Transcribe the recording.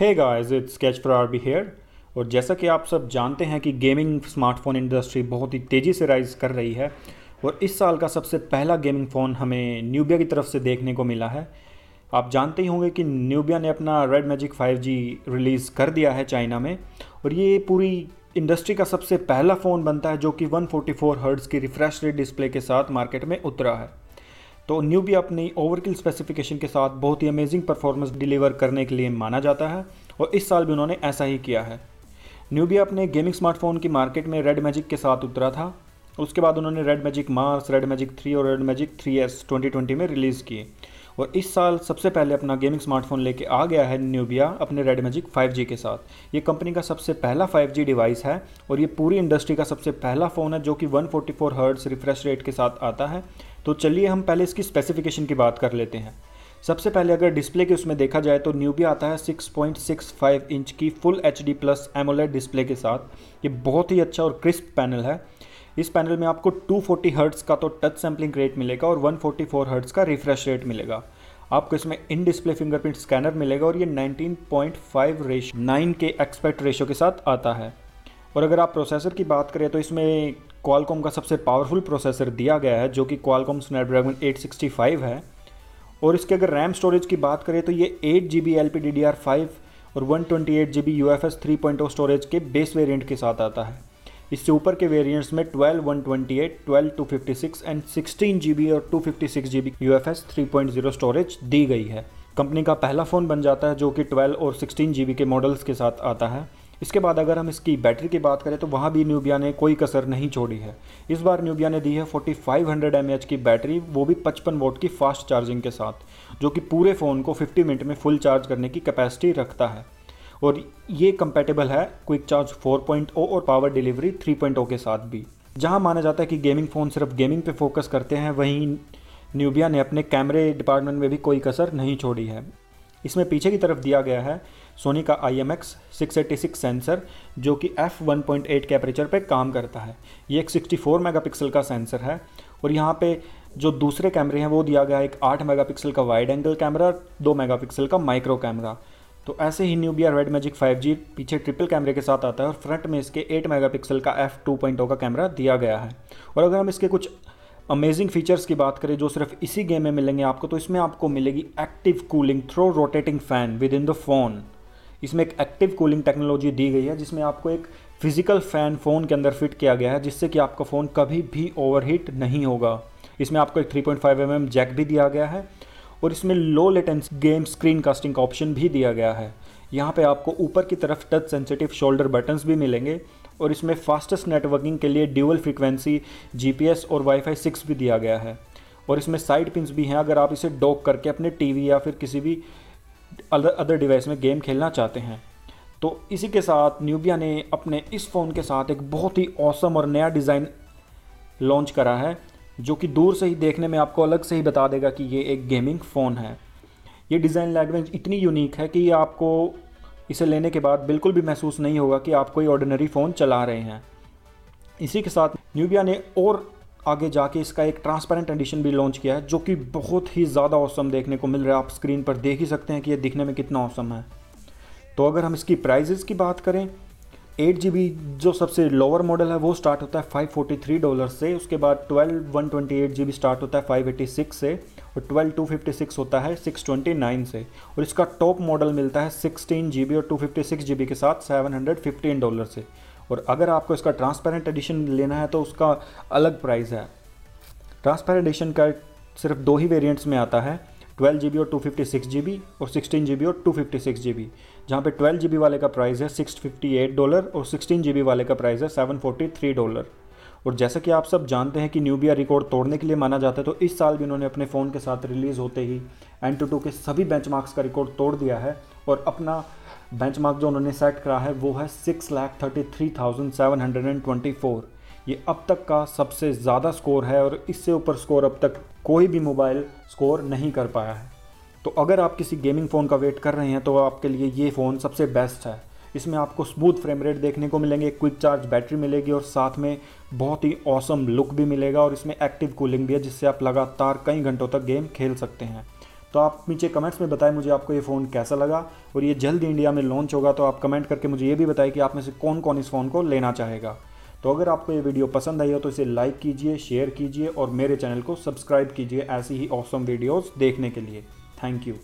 Hey guys it's sketch for R B here और जैसा कि आप सब जानते हैं कि गेमिंग स्मार्टफ़ोन इंडस्ट्री बहुत ही तेज़ी से राइज कर रही है और इस साल का सबसे पहला गेमिंग फ़ोन हमें न्यूबिया की तरफ़ से देखने को मिला है। आप जानते ही होंगे कि न्यूबिया ने अपना रेड मैजिक 5G रिलीज़ कर दिया है चाइना में और ये पूरी इंडस्ट्री का सबसे पहला फ़ोन बनता है जो कि 144 हर्ट्ज़ की रिफ्रेश रेट डिस्प्ले के साथ मार्केट में उतरा है। तो न्यू भी अपनी ओवरकिल स्पेसिफिकेशन के साथ बहुत ही अमेजिंग परफॉर्मेंस डिलीवर करने के लिए माना जाता है और इस साल भी उन्होंने ऐसा ही किया है। न्यूबिया अपने गेमिंग स्मार्टफ़ोन की मार्केट में रेड मैजिक के साथ उतरा था। उसके बाद उन्होंने Red Magic Mars Red Magic three और Red Magic three S twenty में रिलीज़ किए। और इस साल सबसे पहले अपना गेमिंग स्मार्टफ़ोन लेके आ गया है न्यूबिया अपने रेड मैजिक 5G के साथ। ये कंपनी का सबसे पहला 5G डिवाइस है और ये पूरी इंडस्ट्री का सबसे पहला फ़ोन है जो कि 144 फोर्टी हर्ट्स रिफ्रेश रेट के साथ आता है। तो चलिए हम पहले इसकी स्पेसिफिकेशन की बात कर लेते हैं। सबसे पहले अगर डिस्प्ले के उसमें देखा जाए तो न्यूबिया आता है 6.65 इंच की full H D plus AMOLED display के साथ। ये बहुत ही अच्छा और क्रिस्प पैनल है। इस पैनल में आपको 240 फोर्टी हर्ट्स का तो टच सैम्पलिंग रेट मिलेगा और 144 फोर्टी हर्ट्स का रिफ्रेश रेट मिलेगा। आपको इसमें इन डिस्प्ले फिंगरप्रिंट स्कैनर मिलेगा और ये 19.5 रेशो 9 के एक्सपेक्ट रेशो के साथ आता है। और अगर आप प्रोसेसर की बात करें तो इसमें क्वालकॉम का सबसे पावरफुल प्रोसेसर दिया गया है, जो कि क्वालकॉम स्नैपड्रैगन 865 है। और इसके अगर रैम स्टोरेज की बात करें तो ये eight G B L P D D R five और one twenty eight G B U F S three point storage के बेस वेरिएंट के साथ आता है। इससे ऊपर के वेरिएंट्स में 12 128, 12 256 एंड 16 जीबी और 256 G B U F S three point zero storage दी गई है। कंपनी का पहला फ़ोन बन जाता है जो कि 12 और 16 जीबी के मॉडल्स के साथ आता है। इसके बाद अगर हम इसकी बैटरी की बात करें तो वहाँ भी न्यूबिया ने कोई कसर नहीं छोड़ी है। इस बार न्यूबिया ने दी है 4500 फाइव की बैटरी वो भी 55 वोट की फास्ट चार्जिंग के साथ जो कि पूरे फ़ोन को 50 मिनट में फुल चार्ज करने की कैपेसिटी रखता है। और ये कंपेटेबल है क्विक चार्ज 4.0 और पावर डिलीवरी 3.0 के साथ भी। जहाँ माना जाता है कि गेमिंग फ़ोन सिर्फ़ गेमिंग पे फोकस करते हैं, वहीं न्यूबिया ने अपने कैमरे डिपार्टमेंट में भी कोई कसर नहीं छोड़ी है। इसमें पीछे की तरफ़ दिया गया है सोनी का I M X six sensor जो कि F one point eight temperature पर काम करता है। ये एक 64 मेगापिक्सल का सेंसर है और यहाँ पे जो दूसरे कैमरे हैं, वो दिया गया है एक 8 मेगापिक्सल का वाइड एंगल कैमरा 2 मेगापिक्सल का माइक्रो कैमरा तो ऐसे ही न्यूबिया रेड मैजिक 5G पीछे ट्रिपल कैमरे के साथ आता है और फ्रंट में इसके 8 मेगापिक्सल का एफ़ टू का कैमरा दिया गया है। और अगर हम इसके कुछ अमेजिंग फीचर्स की बात करें जो सिर्फ़ इसी गेम में मिलेंगे आपको तो इसमें आपको मिलेगी active cooling through rotating fan with in the phone इसमें एक एक्टिव कूलिंग टेक्नोलॉजी दी गई है, जिसमें आपको एक फ़िज़िकल फ़ैन फ़ोन के अंदर फिट किया गया है, जिससे कि आपका फ़ोन कभी भी ओवरहीट नहीं होगा। इसमें आपको एक 3.5 पॉइंट mm जैक भी दिया गया है और इसमें low latency game screen casting का ऑप्शन भी दिया गया है। यहाँ पे आपको ऊपर की तरफ़ टच सेंसिटिव शोल्डर बटन्स भी मिलेंगे और इसमें फास्टेस्ट नेटवर्किंग के लिए ड्यूअल फ्रीक्वेंसी जीपीएस और वाईफाई सिक्स भी दिया गया है। और इसमें साइड पिंस भी हैं। अगर आप इसे डॉक करके अपने टीवी या फिर किसी भी अदर डिवाइस में गेम खेलना चाहते हैं तो इसी के साथ न्यूबिया ने अपने इस फ़ोन के साथ एक बहुत ही औसम और नया डिज़ाइन लॉन्च करा है। जो कि दूर से ही देखने में आपको अलग से ही बता देगा कि ये एक गेमिंग फ़ोन है। ये डिज़ाइन लैंग्वेज इतनी यूनिक है कि आपको इसे लेने के बाद बिल्कुल भी महसूस नहीं होगा कि आप कोई ऑर्डिनरी फ़ोन चला रहे हैं। इसी के साथ न्यूबिया ने और आगे जाके इसका एक ट्रांसपेरेंट एडिशन भी लॉन्च किया है, जो कि बहुत ही ज़्यादा औसम देखने को मिल रहा है। आप स्क्रीन पर देख ही सकते हैं कि ये दिखने में कितना औसम है। तो अगर हम इसकी प्राइजेज़ की बात करें एट जी बी जो सबसे लोअर मॉडल है, वो स्टार्ट होता है फाइव फोर्टी थ्री डॉलर से। उसके बाद twelve one twenty eight G B start होता है फाइव एटी सिक्स से और ट्वेल्व टू फिफ्टी सिक्स होता है सिक्स ट्वेंटी नाइन से। और इसका टॉप मॉडल मिलता है सिक्सटीन जी बी और two fifty six G B के साथ सेवन हंड्रेड फिफ्टीन डॉलर से। और अगर आपको इसका ट्रांसपेरेंट एडिशन लेना है तो उसका अलग प्राइस है। ट्रांसपेरेंट एडिशन का सिर्फ़ दो ही वेरियंट्स में आता है। ट्वेल्व जी और two fifty six G B और सिक्सटीन जी बी और two fifty six G B जहाँ पर ट्वेल्व जी बी वाले का प्राइस है सिक्स फिफ्टी एट डॉलर और सिक्सटीन जी बी वाले का प्राइस है सेवन फोर्टी थ्री डॉलर और जैसा कि आप सब जानते हैं कि न्यूबिया रिकॉर्ड तोड़ने के लिए माना जाता है तो इस साल भी उन्होंने अपने फ़ोन के साथ रिलीज़ होते ही एन टू टू के सभी बेंचमार्क्स का रिकॉर्ड तोड़ दिया है और अपना बेंचमार्क जो उन्होंने सेट करा है, वो है six lakh thirty three thousand seven hundred and twenty four ये अब तक का सबसे ज़्यादा स्कोर है और इससे ऊपर स्कोर अब तक कोई भी मोबाइल स्कोर नहीं कर पाया है। तो अगर आप किसी गेमिंग फ़ोन का वेट कर रहे हैं तो आपके लिए ये फ़ोन सबसे बेस्ट है। इसमें आपको स्मूथ फ्रेम रेट देखने को मिलेंगे, क्विक चार्ज बैटरी मिलेगी और साथ में बहुत ही औसम लुक भी मिलेगा और इसमें एक्टिव कूलिंग भी है, जिससे आप लगातार कई घंटों तक गेम खेल सकते हैं। तो आप नीचे कमेंट्स में बताएँ मुझे आपको ये फ़ोन कैसा लगा और ये जल्द इंडिया में लॉन्च होगा तो आप कमेंट करके मुझे ये भी बताएँ कि आप में से कौन कौन इस फ़ोन को लेना चाहेगा। तो अगर आपको ये वीडियो पसंद आई हो तो इसे लाइक कीजिए शेयर कीजिए और मेरे चैनल को सब्सक्राइब कीजिए ऐसी ही ऑसम वीडियोज़ देखने के लिए थैंक यू.